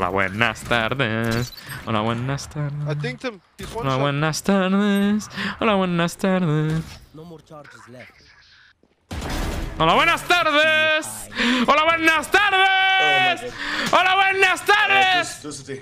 Hola, buenas tardes. Hola, buenas tardes. Hola, buenas tardes. Hola, buenas tardes. Hola, buenas tardes. Hola, buenas tardes. Hola, buenas tardes.